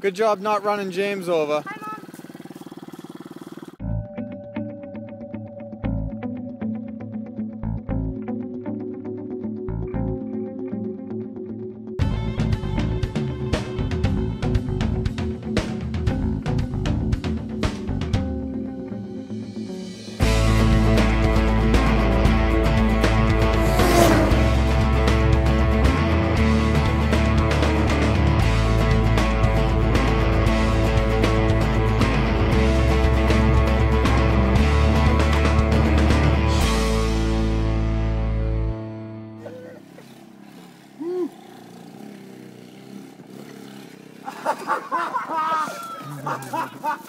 Good job not running James over. Ha ha ha ha!